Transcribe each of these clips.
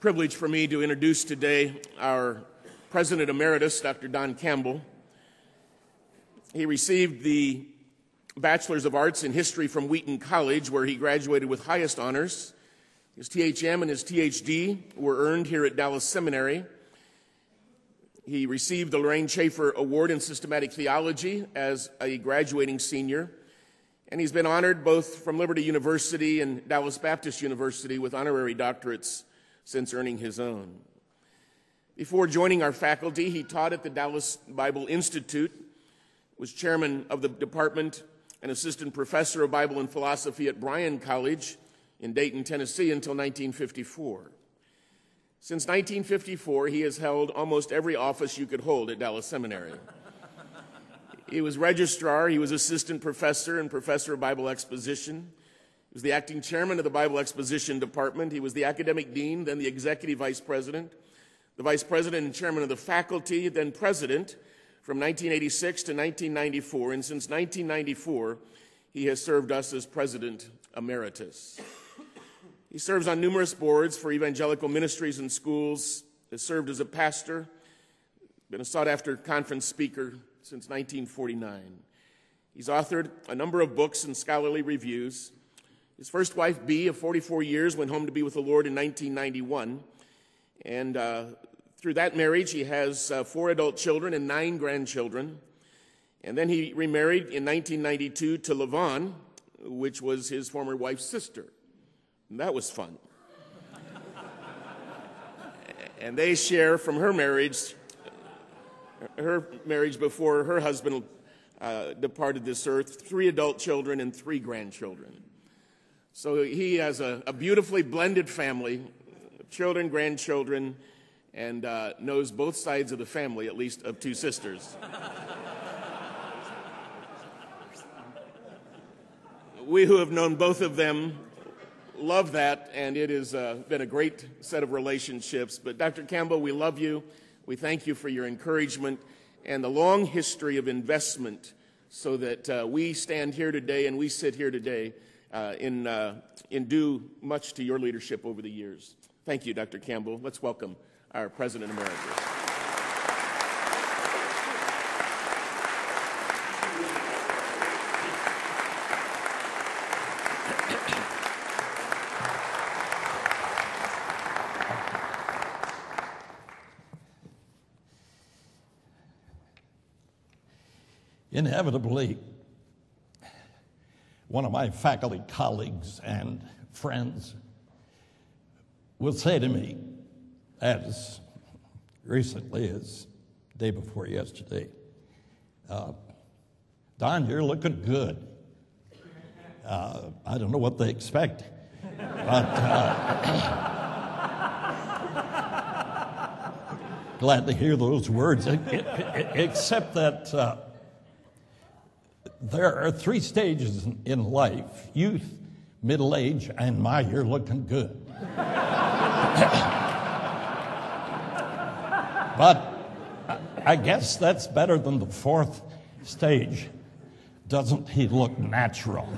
privilege for me to introduce today our President Emeritus, Dr. Don Campbell. He received the Bachelor's of Arts in History from Wheaton College, where he graduated with highest honors. His THM and his THD were earned here at Dallas Seminary. He received the Lorraine Chafer Award in Systematic Theology as a graduating senior. And he's been honored both from Liberty University and Dallas Baptist University with honorary doctorates since earning his own. Before joining our faculty, he taught at the Dallas Bible Institute, was chairman of the department and assistant professor of Bible and philosophy at Bryan College in Dayton, Tennessee until 1954. Since 1954, he has held almost every office you could hold at Dallas Seminary. he was registrar, he was assistant professor and professor of Bible exposition. He was the acting chairman of the Bible Exposition Department. He was the academic dean, then the executive vice president, the vice president and chairman of the faculty, then president from 1986 to 1994. And since 1994, he has served us as president emeritus. He serves on numerous boards for evangelical ministries and schools, has served as a pastor, been a sought after conference speaker since 1949. He's authored a number of books and scholarly reviews. His first wife, Bee, of 44 years, went home to be with the Lord in 1991. And uh, through that marriage, he has uh, four adult children and nine grandchildren. And then he remarried in 1992 to Levon, which was his former wife's sister. And that was fun. and they share from her marriage, her marriage before her husband uh, departed this earth, three adult children and three grandchildren. So he has a, a beautifully blended family, children, grandchildren, and uh, knows both sides of the family, at least of two sisters. we who have known both of them love that, and it has uh, been a great set of relationships. But Dr. Campbell, we love you. We thank you for your encouragement and the long history of investment so that uh, we stand here today and we sit here today in, uh, in due much to your leadership over the years. Thank you, Dr. Campbell. Let's welcome our President Emeritus. Inevitably, one of my faculty colleagues and friends will say to me, as recently as day before yesterday, uh, Don, you're looking good. Uh, I don't know what they expect, but uh, glad to hear those words, except that uh, there are three stages in life youth, middle age, and my, you're looking good. but I guess that's better than the fourth stage. Doesn't he look natural?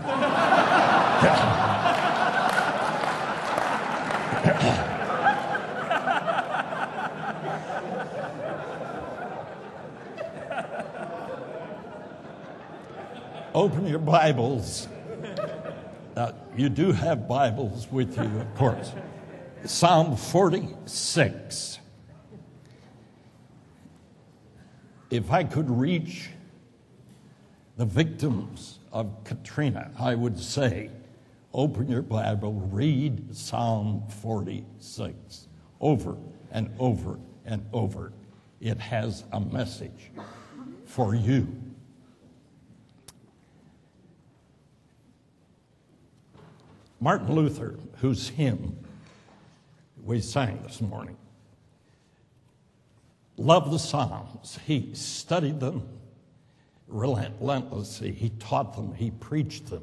open your Bibles. Uh, you do have Bibles with you, of course. Psalm 46. If I could reach the victims of Katrina, I would say, open your Bible, read Psalm 46 over and over and over. It has a message for you. Martin Luther, whose hymn we sang this morning, loved the Psalms. He studied them relentlessly. He taught them, he preached them.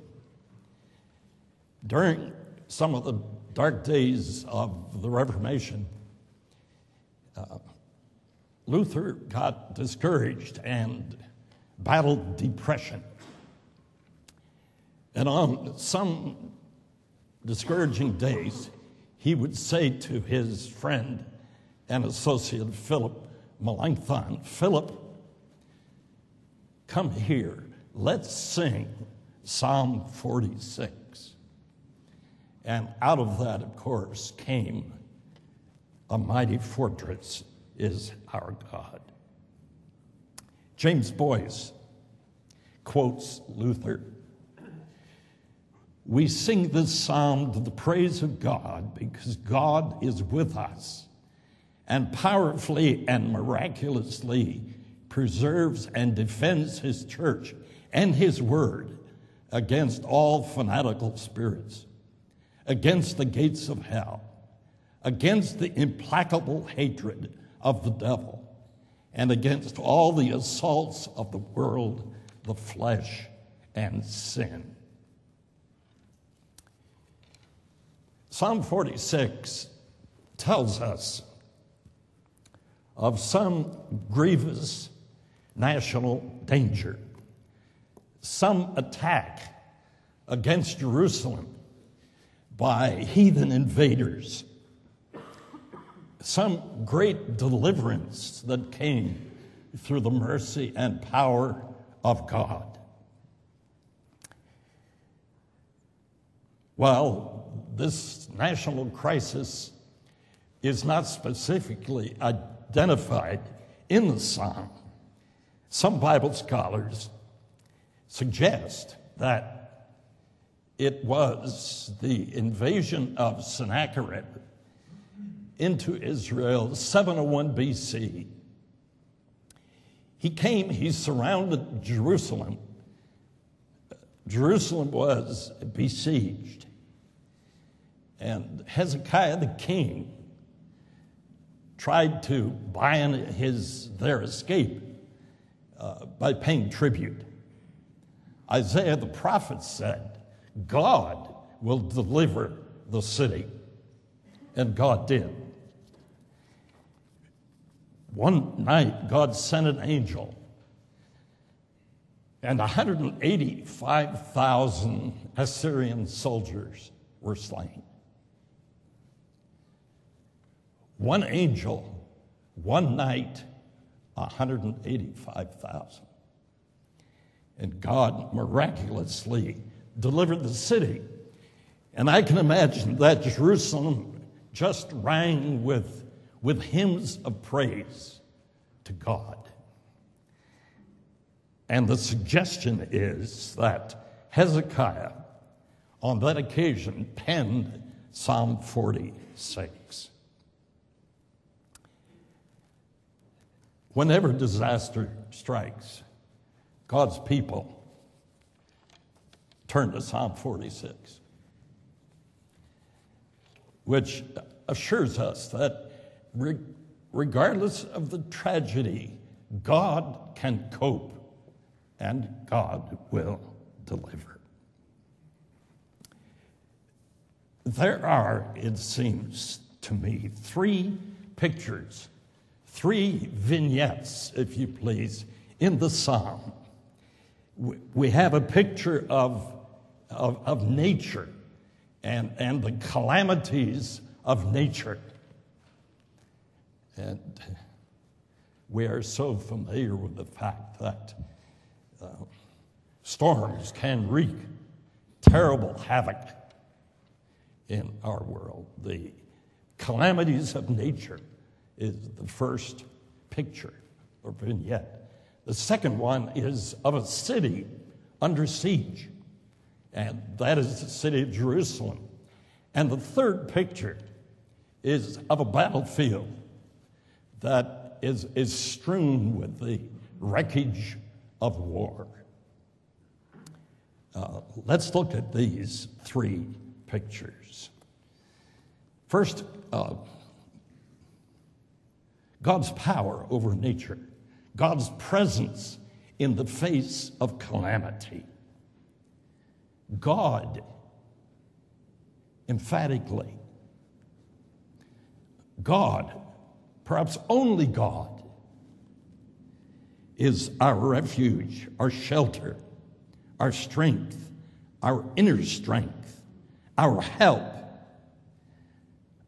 During some of the dark days of the Reformation, uh, Luther got discouraged and battled depression. And on some discouraging days, he would say to his friend and associate Philip Melanchthon, Philip, come here, let's sing Psalm 46. And out of that, of course, came a mighty fortress is our God. James Boice quotes Luther We sing this psalm to the praise of God because God is with us and powerfully and miraculously preserves and defends his church and his word against all fanatical spirits, against the gates of hell, against the implacable hatred of the devil, and against all the assaults of the world, the flesh, and sin. Psalm 46 tells us of some grievous national danger, some attack against Jerusalem by heathen invaders, some great deliverance that came through the mercy and power of God. Well, this national crisis is not specifically identified in the psalm. Some Bible scholars suggest that it was the invasion of Sennacherib into Israel 701 BC. He came, he surrounded Jerusalem. Jerusalem was besieged. And Hezekiah the king tried to buy his, their escape uh, by paying tribute. Isaiah the prophet said, God will deliver the city. And God did. One night, God sent an angel, and 185,000 Assyrian soldiers were slain. One angel, one night, 185,000. And God miraculously delivered the city. And I can imagine that Jerusalem just rang with, with hymns of praise to God. And the suggestion is that Hezekiah, on that occasion, penned Psalm 46. Whenever disaster strikes, God's people turn to Psalm 46, which assures us that regardless of the tragedy, God can cope and God will deliver. There are, it seems to me, three pictures three vignettes, if you please, in the psalm. We have a picture of, of, of nature and, and the calamities of nature. And we are so familiar with the fact that uh, storms can wreak terrible havoc in our world. The calamities of nature is the first picture or vignette. The second one is of a city under siege, and that is the city of Jerusalem. And the third picture is of a battlefield that is, is strewn with the wreckage of war. Uh, let's look at these three pictures. First, uh, God's power over nature, God's presence in the face of calamity. God, emphatically, God, perhaps only God, is our refuge, our shelter, our strength, our inner strength, our help,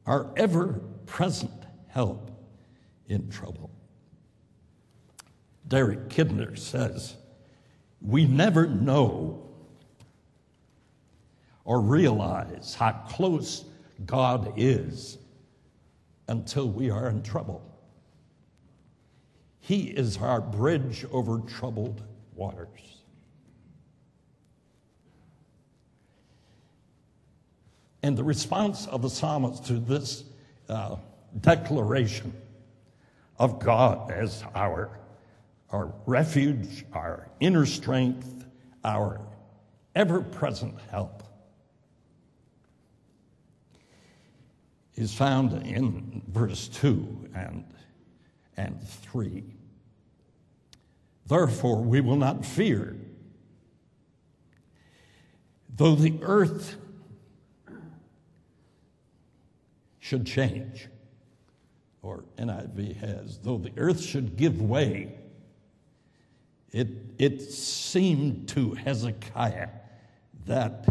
our ever present help in trouble. Derek Kidner says, We never know or realize how close God is until we are in trouble. He is our bridge over troubled waters. And the response of the psalmist to this uh, declaration of God as our, our refuge, our inner strength, our ever present help is found in verse 2 and, and 3. Therefore, we will not fear, though the earth should change, or NIV has, though the earth should give way. It, it seemed to Hezekiah that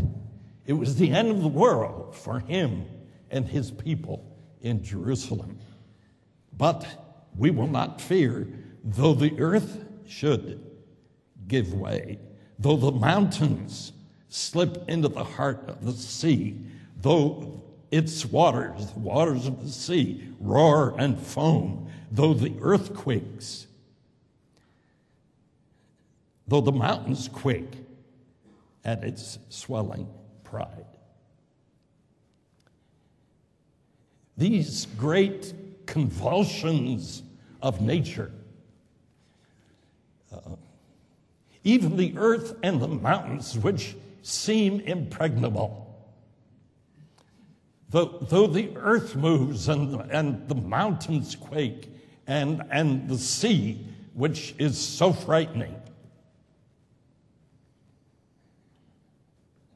it was the end of the world for him and his people in Jerusalem. But we will not fear, though the earth should give way, though the mountains slip into the heart of the sea, though its waters, the waters of the sea, roar and foam, though the earthquakes, though the mountains quake at its swelling pride. These great convulsions of nature, uh, even the earth and the mountains, which seem impregnable, Though, though the earth moves and, and the mountains quake and, and the sea, which is so frightening,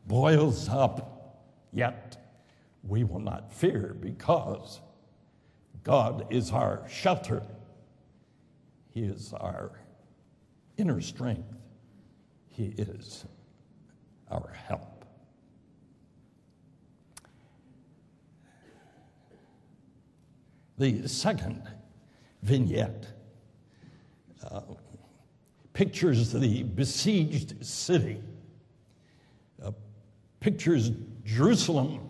boils up, yet we will not fear because God is our shelter. He is our inner strength. He is our help. The second vignette uh, pictures the besieged city, uh, pictures Jerusalem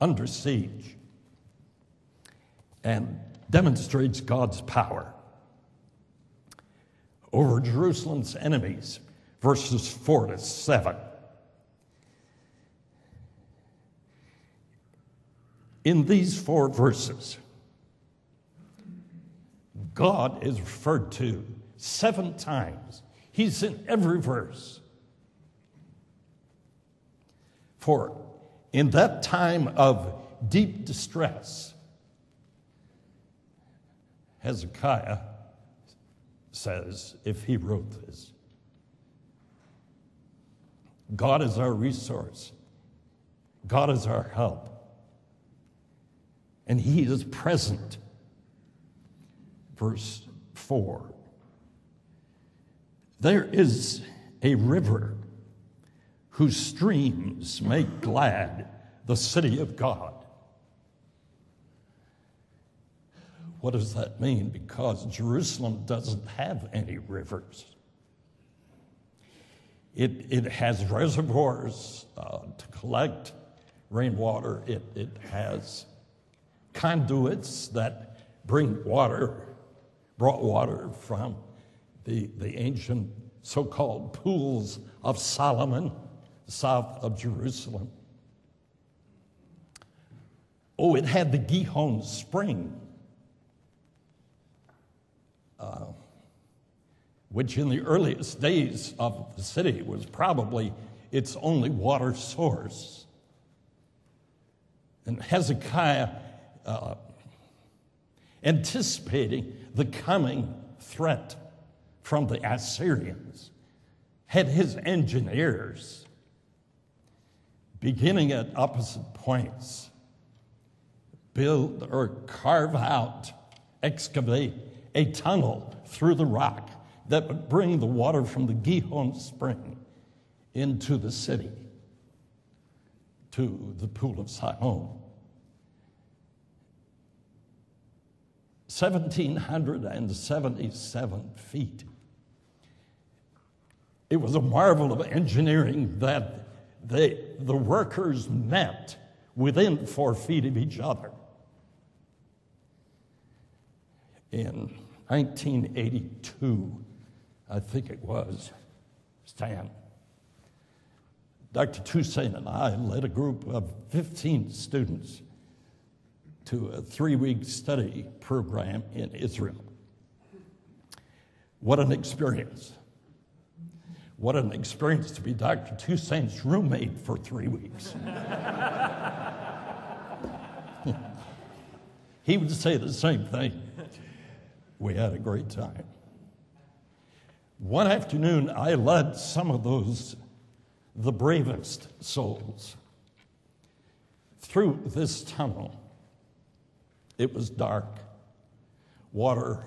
under siege, and demonstrates God's power over Jerusalem's enemies, verses 4 to 7. In these four verses, God is referred to seven times. He's in every verse. For in that time of deep distress, Hezekiah says, if he wrote this, God is our resource, God is our help, and He is present verse 4. There is a river whose streams make glad the city of God. What does that mean? Because Jerusalem doesn't have any rivers. It, it has reservoirs uh, to collect rainwater, it, it has conduits that bring water brought water from the, the ancient so called pools of Solomon, south of Jerusalem. Oh, it had the Gihon Spring, uh, which in the earliest days of the city was probably its only water source. And Hezekiah uh, anticipating the coming threat from the Assyrians, had his engineers beginning at opposite points build or carve out, excavate a tunnel through the rock that would bring the water from the Gihon spring into the city, to the pool of Siloam. 1,777 feet. It was a marvel of engineering that they, the workers met within four feet of each other. In 1982, I think it was, Stan, Dr. Toussaint and I led a group of 15 students to a three week study program in Israel. What an experience! What an experience to be Dr. Toussaint's roommate for three weeks. he would say the same thing. We had a great time. One afternoon, I led some of those, the bravest souls, through this tunnel. It was dark, water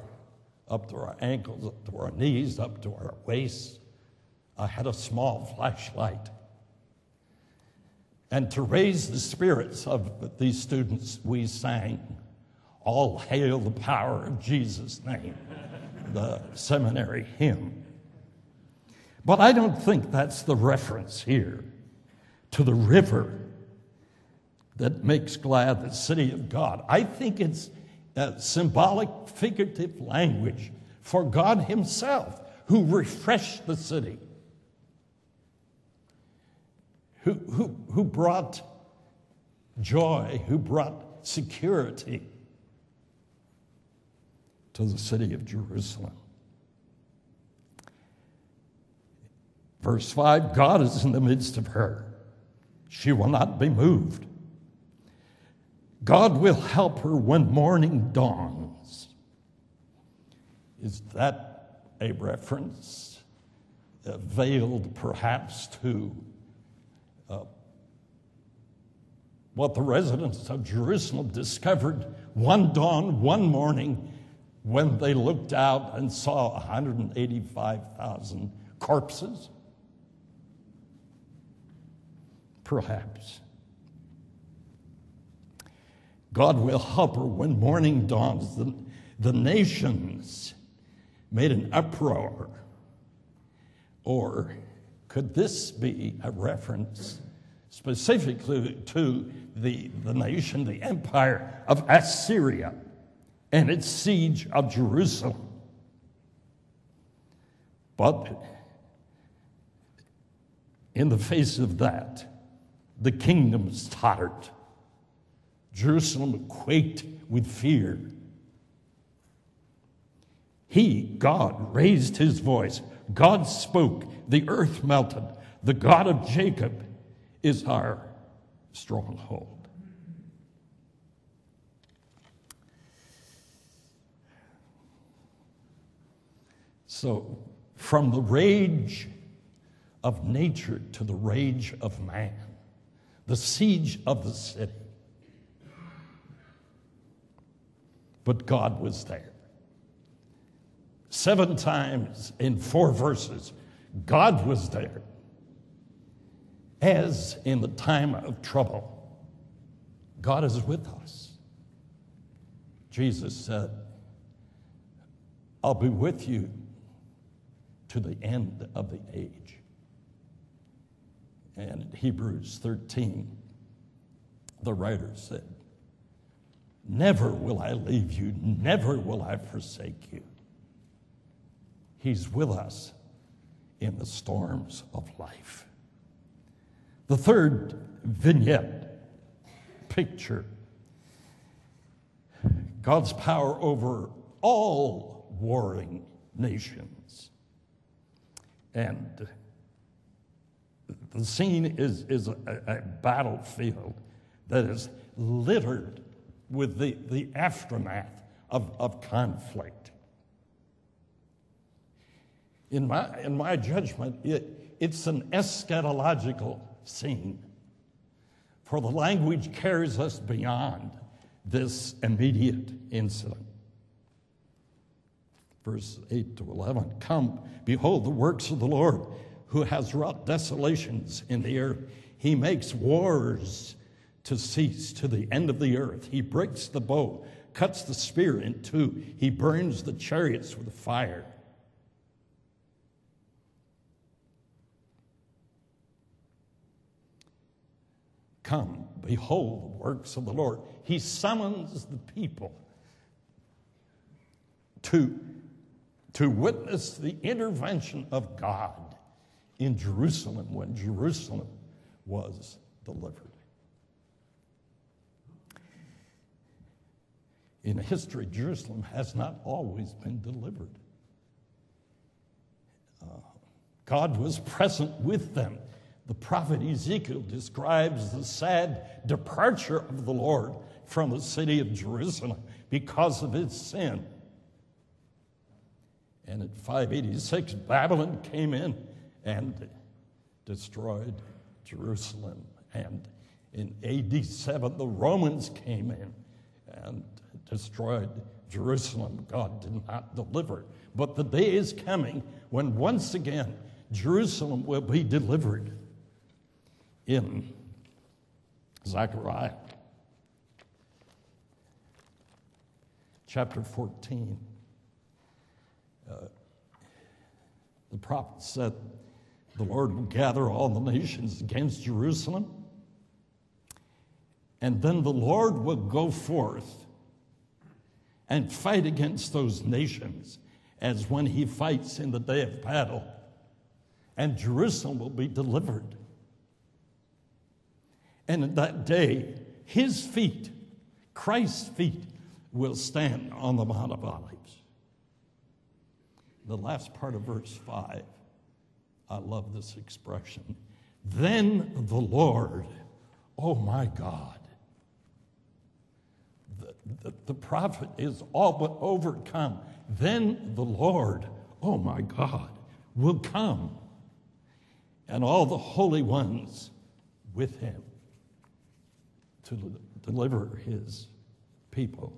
up to our ankles, up to our knees, up to our waists. I had a small flashlight. And to raise the spirits of these students, we sang, All Hail the Power of Jesus' Name, the seminary hymn. But I don't think that's the reference here to the river that makes glad the city of God. I think it's a symbolic, figurative language for God Himself who refreshed the city who, who, who brought joy, who brought security to the city of Jerusalem. Verse 5 God is in the midst of her, she will not be moved. God will help her when morning dawns. Is that a reference, veiled perhaps to uh, what the residents of Jerusalem discovered one dawn, one morning, when they looked out and saw 185,000 corpses? Perhaps. God will help her when morning dawns. The, the nations made an uproar or could this be a reference specifically to the, the nation, the empire of Assyria and its siege of Jerusalem? But in the face of that, the kingdoms tottered. Jerusalem quaked with fear. He, God, raised his voice. God spoke the earth melted. The God of Jacob is our stronghold. So, from the rage of nature to the rage of man, the siege of the city. But God was there. Seven times in four verses, God was there, as in the time of trouble. God is with us. Jesus said, I'll be with you to the end of the age. And in Hebrews 13, the writer said, Never will I leave you, never will I forsake you. He's with us in the storms of life. The third vignette, picture, God's power over all warring nations. And the scene is, is a, a battlefield that is littered with the, the aftermath of, of conflict in my, in my judgment, it, it's an eschatological scene. For the language carries us beyond this immediate incident. Verse 8 to 11 Come, behold the works of the Lord, who has wrought desolations in the earth. He makes wars to cease to the end of the earth. He breaks the bow cuts the spear in two, he burns the chariots with fire. Come, behold the works of the Lord. He summons the people to, to witness the intervention of God in Jerusalem when Jerusalem was delivered. In history, Jerusalem has not always been delivered. Uh, God was present with them. The prophet Ezekiel describes the sad departure of the Lord from the city of Jerusalem because of its sin. And at 586, Babylon came in and destroyed Jerusalem. And in AD 7, the Romans came in and destroyed Jerusalem. God did not deliver. But the day is coming when once again Jerusalem will be delivered in Zechariah chapter 14. Uh, the prophet said, The Lord will gather all the nations against Jerusalem, and then the Lord will go forth and fight against those nations as when he fights in the day of battle, and Jerusalem will be delivered. And in that day, his feet, Christ's feet, will stand on the Mount of Olives. The last part of verse 5, I love this expression. Then the Lord, oh my God, the, the, prophet is all but overcome. Then the Lord, oh my God, will come, and all the holy ones with him to deliver his people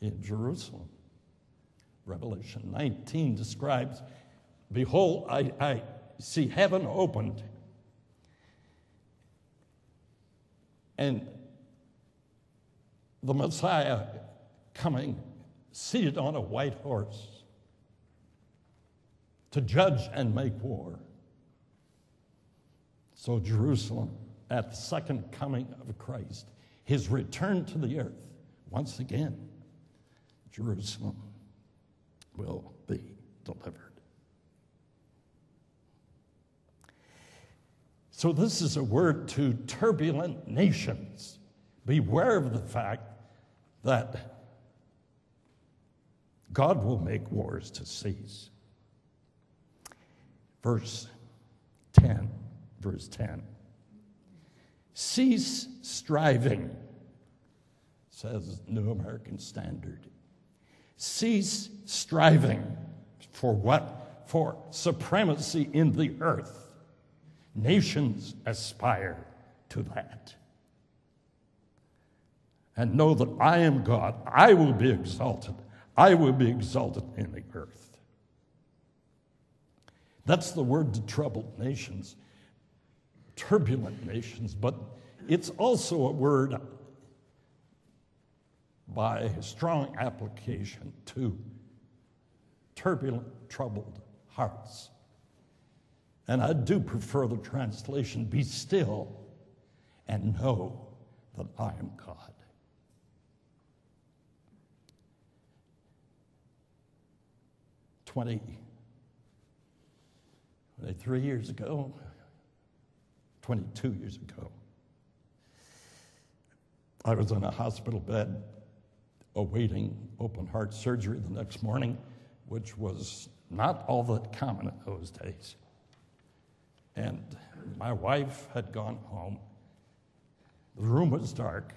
in Jerusalem. Revelation 19 describes Behold, I, I see heaven opened, and the Messiah coming seated on a white horse to judge and make war. So, Jerusalem, at the second coming of Christ, his return to the earth, once again, Jerusalem will be delivered. So, this is a word to turbulent nations. Beware of the fact that God will make wars to cease. Verse 10, verse 10. Cease striving, says New American Standard. Cease striving for what? For supremacy in the earth. Nations aspire to that. And know that I am God. I will be exalted. I will be exalted in the earth. That's the word to troubled nations, turbulent nations, but it's also a word by strong application to turbulent, troubled hearts. And I do prefer the translation be still and know that I am God. Twenty, twenty-three years ago, 22 years ago, I was in a hospital bed awaiting open heart surgery the next morning, which was not all that common in those days. And my wife had gone home. The room was dark.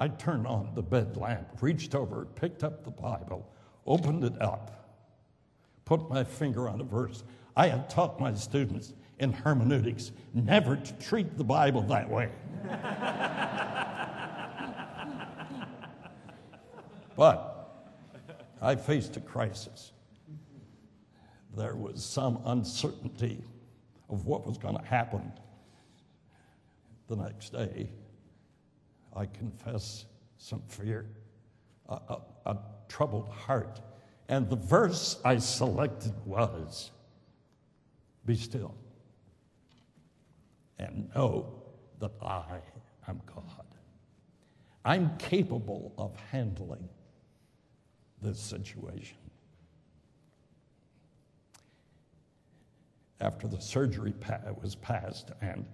I turned on the bed lamp, reached over, picked up the Bible, opened it up, put my finger on a verse. I had taught my students in hermeneutics never to treat the Bible that way. But I faced a crisis. There was some uncertainty of what was going to happen the next day. I confess some fear. a, a, a troubled heart. And the verse I selected was Be still and know that I am God. I'm capable of handling this situation. After the surgery was passed and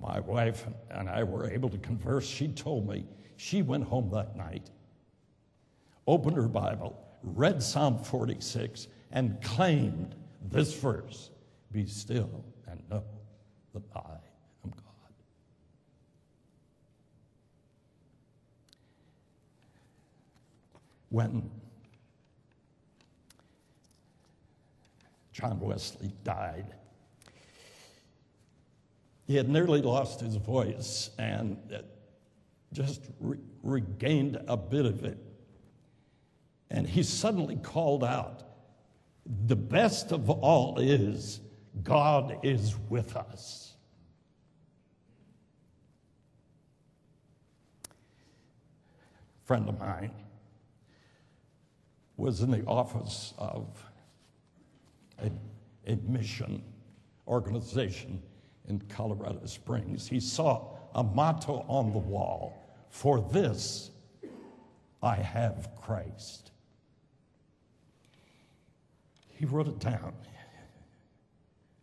my wife and I were able to converse, she told me she went home that night, opened her Bible, read Psalm 46, and claimed this verse Be still and know that I am God. When John Wesley died, he had nearly lost his voice and just re- regained a bit of it. And he suddenly called out, The best of all is God is with us. A friend of mine was in the office of a, a mission organization in Colorado Springs. He saw a motto on the wall For this I have Christ. He wrote it down.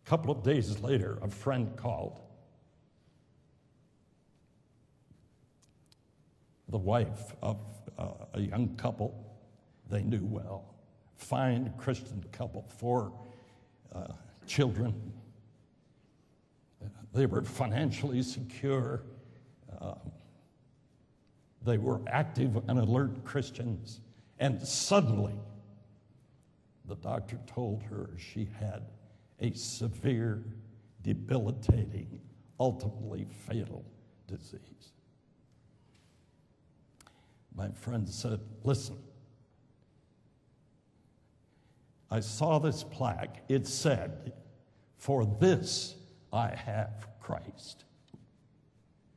A couple of days later, a friend called. The wife of uh, a young couple they knew well, fine Christian couple, four uh, children, they were financially secure. Um, they were active and alert Christians. And suddenly, the doctor told her she had a severe, debilitating, ultimately fatal disease. My friend said, Listen, I saw this plaque. It said, For this I have Christ.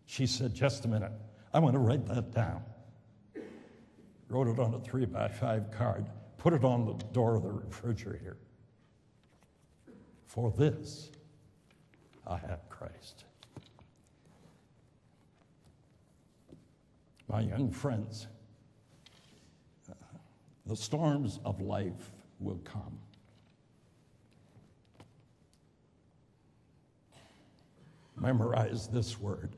She said, Just a minute. I want to write that down. Wrote it on a three by five card, put it on the door of the refrigerator. For this, I have Christ. My young friends, the storms of life will come. memorize this word.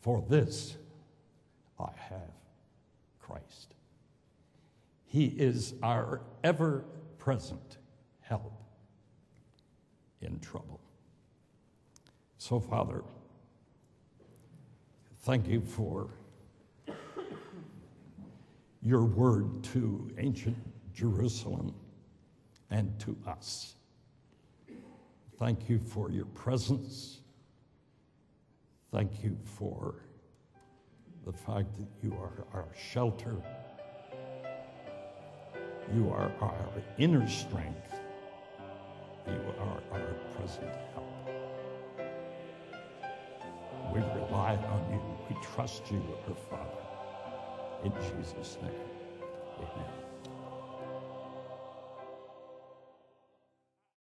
For this I have Christ. He is our ever present help in trouble. So, Father, thank you for your word to ancient Jerusalem and to us. Thank you for your presence. Thank you for the fact that you are our shelter. You are our inner strength. You are our present help. We rely on you. We trust you, our Father. In Jesus' name, amen.